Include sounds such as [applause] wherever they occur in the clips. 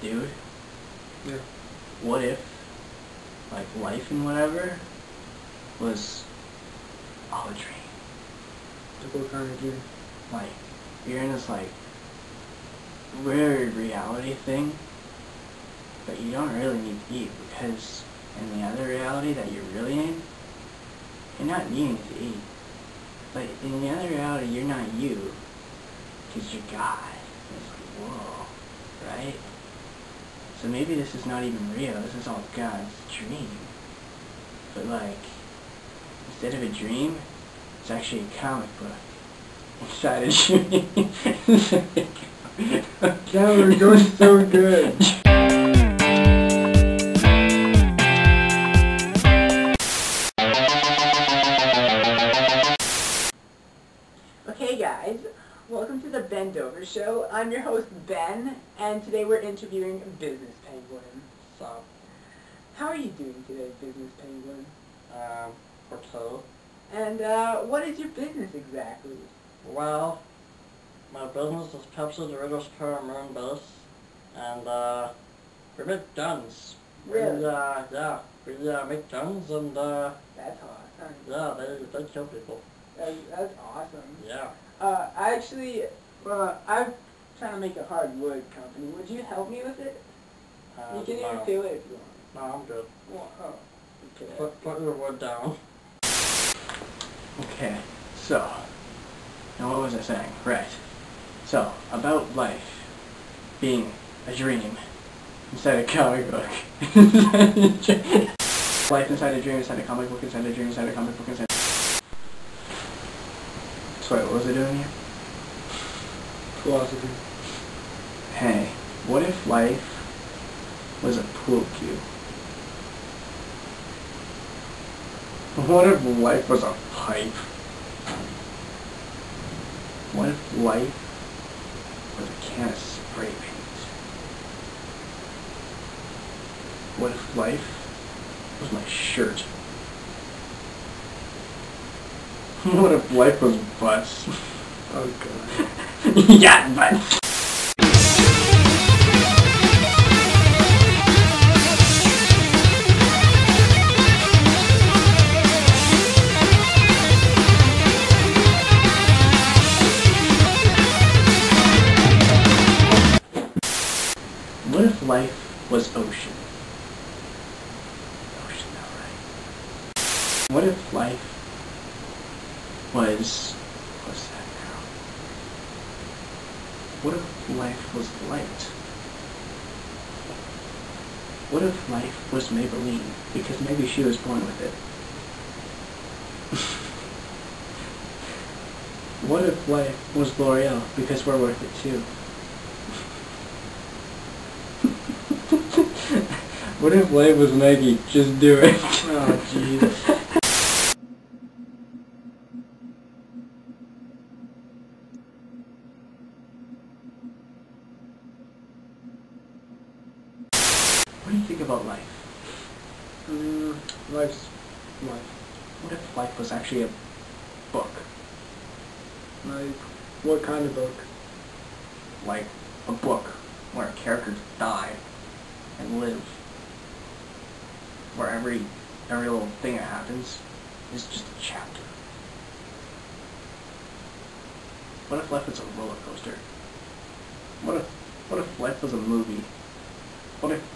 dude, Yeah. what if, like, life and whatever was all a dream? Like what kind of dream? Like, you're in this, like, weird reality thing, but you don't really need to eat because in the other reality that you're really in, you're not needing to eat. But in the other reality, you're not you, because you're God. It's like, whoa, right? So maybe this is not even real. This is all God's dream. But like, instead of a dream, it's actually a comic book inside a [laughs] dream. We're doing so good. [laughs] Ben Dover Show. I'm your host, Ben, and today we're interviewing Business Penguin. so, How are you doing today, Business Penguin? um, or so. And uh, what is your business exactly? Well, my business is Pepsi Doritos Caramel Base, and uh, we make guns. Really? We, uh, yeah, we uh, make guns, and uh, That's awesome. yeah, they, they kill people. That's, that's awesome. Yeah. Uh, I actually, well, I'm trying to make a hardwood company. Would you help me with it? Uh, you can no, even feel it if you want. no, I'm good. Well, oh, okay. Put, put your wood down. Okay, so, now what was I saying? Right. So, about life being a dream inside a comic book. [laughs] life inside a dream inside a comic book inside a dream inside a comic book inside Sorry, what was I doing here? Philosophy. Hey, what if life was a pool cue? What if life was a pipe? What if life was a can of spray paint? What if life was my shirt? [laughs] What if life was butts? [laughs] God. [laughs] yeah, butts. What if life was ocean? Ocean, alright. What if life was... now? What if life was light? What if life was Maybelline? Because maybe she was born with it. [laughs] what if life was L'Oreal? Because we're worth it too. [laughs] what if life was Maggie? Just do it. [laughs] Oh jeez. What do you think about life? Mm, life's life. What if life was actually a book? Like, what kind of book? Like a book where characters die and live. Where every every little thing that happens is just a chapter. What if life was a roller coaster? What if what if life was a movie? What if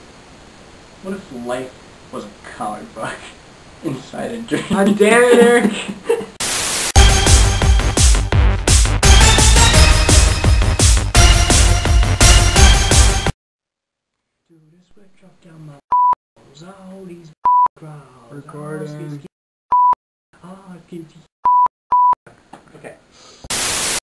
what if life was a comic book [laughs] inside a dream? God damn it, Eric! Dude, up down my [laughs] all these [laughs] growls. Recording. Okay.